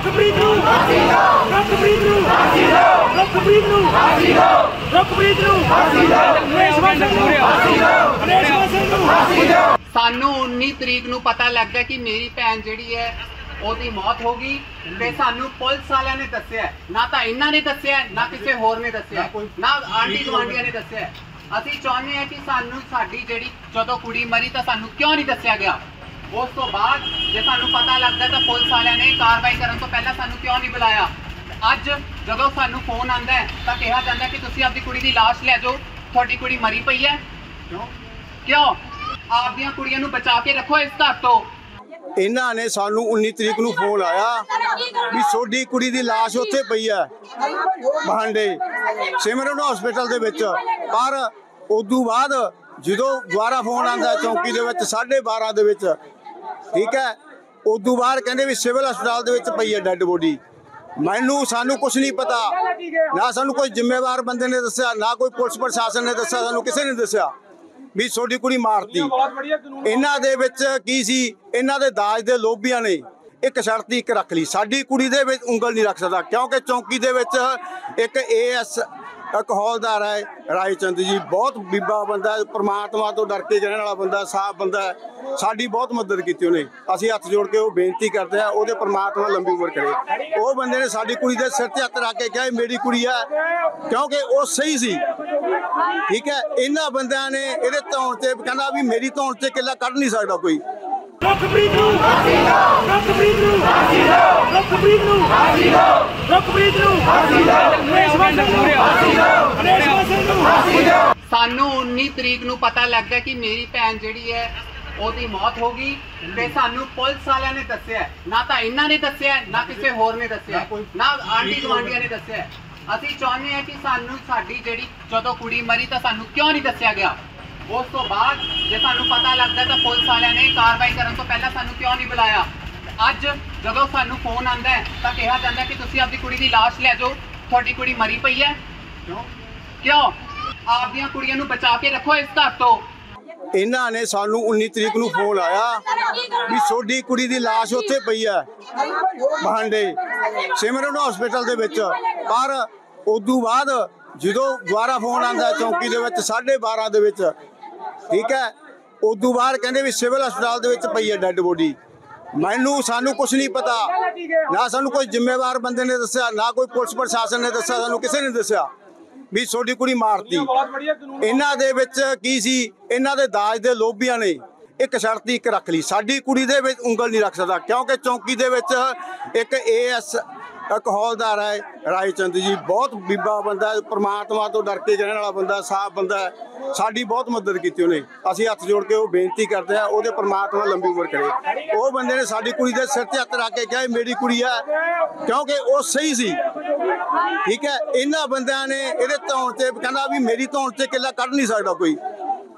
ਰੁਕਪ੍ਰੀਤ ਨੂੰ ਫਾਂਸੀ ਦਿਓ ਰੁਕਪ੍ਰੀਤ ਨੂੰ ਫਾਂਸੀ ਦਿਓ ਰੁਕਪ੍ਰੀਤ ਨੂੰ ਫਾਂਸੀ ਦਿਓ ਰੁਕਪ੍ਰੀਤ ਨੂੰ ਫਾਂਸੀ ਦਿਓ ਰੇਸ਼ਮਾ ਸਿੰਘ ਨੂੰ ਫਾਂਸੀ ਦਿਓ ਰੇਸ਼ਮਾ ਸਿੰਘ ਨੂੰ ਫਾਂਸੀ ਦਿਓ ਸਾਨੂੰ 19 ਤਰੀਕ ਨੂੰ ਪਤਾ ਲੱਗਾ ਕਿ ਮੇਰੀ ਭੈਣ ਜਿਹੜੀ ਹੈ ਉਹਦੀ ਮੌਤ ਹੋ ਗਈ ਤੇ ਸਾਨੂੰ ਪੁਲਿਸ ਵਾਲਿਆਂ ਨੇ ਦੱਸਿਆ। ਨਾ ਤਾਂ ਇਹਨਾਂ ਨੇ ਦੱਸਿਆ ਨਾ ਕਿਸੇ ਹੋਰ ਨੇ ਦੱਸਿਆ। ਨਾ ਆਂਟੀ ਗਵਾਂਡੀਆਂ ਨੇ ਦੱਸਿਆ। ਅਸੀਂ ਚਾਹੁੰਦੇ ਹਾਂ ਕਿ ਸਾਨੂੰ ਸਾਡੀ ਜਿਹੜੀ ਜਦੋਂ ਕੁੜੀ ਮਰੀ ਤਾਂ ਸਾਨੂੰ ਕਿਉਂ ਨਹੀਂ ਦੱਸਿਆ ਗਿਆ? ਉਸ ਤੋਂ ਬਾਅਦ ਜੇ ਸਾਨੂੰ ਪਤਾ ਲੱਗਦਾ ਤਾਂ ਪੁਲਿਸ ਵਾਲਿਆਂ ਨੇ ਕਾਰਵਾਈ ਕਰਨ ਤੋਂ ਪਹਿਲਾਂ ਸਾਨੂੰ ਕਿਉਂ ਨਹੀਂ ਬੁਲਾਇਆ? ਅੱਜ ਜਦੋਂ ਸਾਨੂੰ ਫੋਨ ਆਂਦਾ ਹੈ ਤਾਂ ਕਿਹਾ ਜਾਂਦਾ ਹੈ ਕਿ ਤੁਸੀਂ ਆਪਦੀ ਕੁੜੀ ਦੀ ਲਾਸ਼ ਲੈ ਜਾਓ ਤੁਹਾਡੀ ਕੁੜੀ ਮਰੀ ਪਈ ਹੈ। ਕਿਉਂ? ਕਿਉਂ? ਆਪਦੀਆਂ ਕੁੜੀਆਂ ਨੂੰ ਬਚਾ ਕੇ ਰੱਖੋ ਇਸ ਘਰ ਤੋਂ। ਇਹਨਾਂ ਨੇ ਸਾਨੂੰ 19 ਤਰੀਕ ਨੂੰ ਫੋਨ ਆਇਆ ਵੀ ਛੋਡੀ ਕੁੜੀ ਦੀ ਲਾਸ਼ ਉੱਥੇ ਪਈ ਹੈ ਬਹਾਂਡੇ ਸਿਮਰਨ ਹਸਪੀਟਲ ਦੇ ਵਿੱਚ। ਪਰ ਉਦੋਂ ਬਾਅਦ ਜਦੋਂ ਦੁਬਾਰਾ ਫੋਨ ਆਂਦਾ ਚੌਂਕੀ ਦੇ ਵਿੱਚ 12:30 ਦੇ ਵਿੱਚ ਠੀਕ ਹੈ? ਉਦੋਂ ਬਾਅਦ ਕਹਿੰਦੇ ਵੀ ਸਿਵਲ ਹਸਪਤਾਲ ਦੇ ਵਿੱਚ ਪਈ ਹੈ ਡੈੱਡ ਬੋਡੀ। ਮੈਨੂੰ, ਸਾਨੂੰ ਕੁਝ ਨਹੀਂ ਪਤਾ। ਨਾ ਸਾਨੂੰ ਕੋਈ ਜ਼ਿੰਮੇਵਾਰ ਬੰਦੇ ਨੇ ਦੱਸਿਆ, ਨਾ ਕੋਈ ਪੁਲਿਸ ਪ੍ਰਸ਼ਾਸਨ ਨੇ ਦੱਸਿਆ, ਸਾਨੂੰ ਕਿਸੇ ਨੇ ਦੱਸਿਆ ਵੀ ਛੋਡੀ ਕੁੜੀ ਮਾਰਤੀ। ਇਹਨਾਂ ਦੇ ਵਿੱਚ ਕੀ ਸੀ? ਇਹਨਾਂ ਦੇ ਦਾਜ ਦੇ ਲੋਭੀਆਂ ਨੇ। ਇੱਕ ਸ਼ਰਤੀ ਇੱਕ ਰੱਖ ਲਈ। ਸਾਡੀ ਕੁੜੀ ਦੇ ਵਿੱਚ ਉਂਗਲ ਨਹੀਂ ਰੱਖ ਸਕਦਾ, ਕਿਉਂਕਿ ਚੌਂਕੀ ਦੇ ਵਿੱਚ ਇੱਕ ਏਐਸ ਇੱਕ ਹੌਲਦਾਰ ਹੈ ਰਾਏ ਚੰਦ ਜੀ ਬਹੁਤ ਬੀਬਾ ਬੰਦਾ ਹੈ, ਪ੍ਰਮਾਤਮਾ ਤੋਂ ਡਰ ਕੇ ਰਹਿਣ ਵਾਲਾ ਬੰਦਾ ਸਾਫ਼ ਬੰਦਾ ਸਾਡੀ ਬਹੁਤ ਮਦਦ ਕੀਤੀ ਉਹਨੇ। ਅਸੀਂ ਹੱਥ ਜੋੜ ਕੇ ਉਹ ਬੇਨਤੀ ਕਰਦੇ ਆ ਉਹਦੇ ਪ੍ਰਮਾਤਮਾ ਲੰਬੀ ਉਮਰ ਕਰੇ। ਉਹ ਬੰਦੇ ਨੇ ਸਾਡੀ ਕੁੜੀ ਦੇ ਸਿਰ ਤੇ ਹੱਥ ਰੱਖ ਕੇ ਕਿਹਾ ਮੇਰੀ ਕੁੜੀ ਹੈ। ਕਿਉਂਕਿ ਉਹ ਸਹੀ ਸੀ। ਠੀਕ ਹੈ? ਇਹਨਾਂ ਬੰਦਿਆਂ ਨੇ ਇਹਦੇ ਧੌਣ ਤੇ ਕਹਿੰਦਾ ਵੀ ਮੇਰੀ ਧੌਣ ਤੇ ਕਿੱਲਾ ਕੱਢ ਨਹੀਂ ਸਕਦਾ ਕੋਈ। ਰੁਕਪ੍ਰੀਤ ਨੂੰ ਫਾਂਸੀ ਦਿਓ ਰੁਕਪ੍ਰੀਤ ਨੂੰ ਫਾਂਸੀ ਦਿਓ ਰੁਕਪ੍ਰੀਤ ਨੂੰ ਫਾਂਸੀ ਦਿਓ ਰੁਕਪ੍ਰੀਤ ਨੂੰ ਫਾਂਸੀ ਦਿਓ ਰੇਸ਼ਮਾ ਸਿੰਘ ਨੂੰ ਫਾਂਸੀ ਦਿਓ ਰੇਸ਼ਮਾ ਸਿੰਘ ਨੂੰ ਫਾਂਸੀ ਦਿਓ ਸਾਨੂੰ 19 ਤਰੀਕ ਨੂੰ ਪਤਾ ਲੱਗਾ ਕਿ ਮੇਰੀ ਭੈਣ ਜਿਹੜੀ ਹੈ ਉਹਦੀ ਮੌਤ ਹੋ ਗਈ ਤੇ ਸਾਨੂੰ ਪੁਲਿਸ ਵਾਲਿਆਂ ਨੇ ਦੱਸਿਆ। ਨਾ ਤਾਂ ਇਹਨਾਂ ਨੇ ਦੱਸਿਆ ਨਾ ਕਿਸੇ ਹੋਰ ਨੇ ਦੱਸਿਆ। ਨਾ ਆਂਟੀ ਗਵਾਂਡੀਆਂ ਨੇ ਦੱਸਿਆ। ਅਸੀਂ ਚਾਹੁੰਦੇ ਹਾਂ ਕਿ ਸਾਨੂੰ ਸਾਡੀ ਜਿਹੜੀ ਜਦੋਂ ਕੁੜੀ ਮਰੀ ਤਾਂ ਸਾਨੂੰ ਕਿਉਂ ਨਹੀਂ ਦੱਸਿਆ ਗਿਆ? ਉਸ ਤੋਂ ਬਾਅਦ ਜੇ ਸਾਨੂੰ ਪਤਾ ਲੱਗਦਾ ਤਾਂ ਪੁਲਿਸ ਵਾਲਿਆਂ ਨੇ ਕਾਰਵਾਈ ਕਰਨ ਤੋਂ ਪਹਿਲਾਂ ਸਾਨੂੰ ਕਿਉਂ ਨਹੀਂ ਬੁਲਾਇਆ? ਅੱਜ ਜਦੋਂ ਸਾਨੂੰ ਫੋਨ ਆਂਦਾ ਤਾਂ ਕਿਹਾ ਜਾਂਦਾ ਕਿ ਤੁਸੀਂ ਆਪਦੀ ਕੁੜੀ ਦੀ ਲਾਸ਼ ਲੈ ਜਾਓ। ਤੁਹਾਡੀ ਕੁੜੀ ਮਰੀ ਪਈ ਹੈ। ਕਿਉਂ? ਕਿਉਂ? ਆਪਦੀਆਂ ਕੁੜੀਆਂ ਨੂੰ ਬਚਾ ਕੇ ਰੱਖੋ ਇਸ ਘਰ ਤੋਂ। ਇਹਨਾਂ ਨੇ ਸਾਨੂੰ 19 ਤਰੀਕ ਨੂੰ ਫੋਨ ਆਇਆ ਵੀ ਛੋਡੀ ਕੁੜੀ ਦੀ ਲਾਸ਼ ਉੱਥੇ ਪਈ ਹੈ ਬਹਾਂਡੇ ਸਿਮਰਨ ਹਸਪੀਟਲ ਦੇ ਵਿੱਚ। ਪਰ ਉਦੋਂ ਬਾਅਦ ਜਦੋਂ ਦੁਬਾਰਾ ਫੋਨ ਆਂਦਾ ਚੌਂਕੀ ਦੇ ਵਿੱਚ 12:30 ਦੇ ਵਿੱਚ, ਠੀਕ ਹੈ? ਉਦੋਂ ਬਾਅਦ ਕਹਿੰਦੇ ਵੀ ਸਿਵਲ ਹਸਪਤਾਲ ਦੇ ਵਿੱਚ ਪਈ ਹੈ ਡੈੱਡ ਬੋਡੀ। ਮੈਨੂੰ, ਸਾਨੂੰ ਕੁਝ ਨਹੀਂ ਪਤਾ। ਨਾ ਸਾਨੂੰ ਕੋਈ ਜ਼ਿੰਮੇਵਾਰ ਬੰਦੇ ਨੇ ਦੱਸਿਆ, ਨਾ ਕੋਈ ਪੁਲਿਸ ਪ੍ਰਸ਼ਾਸਨ ਨੇ ਦੱਸਿਆ, ਸਾਨੂੰ ਕਿਸੇ ਨੇ ਦੱਸਿਆ। ਵੀ ਛੋਡੀ ਕੁੜੀ ਮਾਰਤੀ। ਇਹਨਾਂ ਦੇ ਵਿੱਚ ਕੀ ਸੀ? ਇਹਨਾਂ ਦੇ ਦਾਜ ਦੇ ਲੋਭੀਆਂ ਨੇ। ਇੱਕ ਸ਼ਰਤੀ ਇੱਕ ਰੱਖ ਲਈ। ਸਾਡੀ ਕੁੜੀ ਦੇ ਵਿੱਚ ਉਂਗਲ ਨਹੀਂ ਰੱਖ ਸਕਦਾ ਕਿਉਂਕਿ ਚੌਂਕੀ ਦੇ ਵਿੱਚ ਇੱਕ ਏਐਸ ਇੱਕ ਹੌਲਦਾਰ ਹੈ ਰਾਏ ਚੰਦ ਜੀ। ਬਹੁਤ ਬੀਬਾ ਬੰਦਾ ਪ੍ਰਮਾਤਮਾ ਤੋਂ ਡਰ ਕੇ ਰਹਿਣ ਵਾਲਾ ਬੰਦਾ ਸਾਫ਼ ਬੰਦਾ। ਸਾਡੀ ਬਹੁਤ ਮਦਦ ਕੀਤੀ ਉਹਨੇ। ਅਸੀਂ ਹੱਥ ਜੋੜ ਕੇ ਉਹ ਬੇਨਤੀ ਕਰਦੇ ਆ ਉਹਦੇ ਪ੍ਰਮਾਤਮਾ ਲੰਬੀ ਉਮਰ ਕਰੇ। ਉਹ ਬੰਦੇ ਨੇ ਸਾਡੀ ਕੁੜੀ ਦੇ ਸਿਰ ਤੇ ਹੱਥ ਰੱਖ ਕੇ ਕਿਹਾ ਮੇਰੀ ਕੁੜੀ ਹੈ ਕਿਉਂਕਿ ਉਹ ਸਹੀ ਸੀ। ਠੀਕ ਹੈ, ਇਹਨਾਂ ਬੰਦਿਆਂ ਨੇ ਇਹਦੇ ਧੌਣ ਤੇ ਕਹਿੰਦਾ ਵੀ ਮੇਰੀ ਧੌਣ ਤੇ ਕਿੱਲਾ ਕੱਢ ਨਹੀਂ ਸਕਦਾ ਕੋਈ।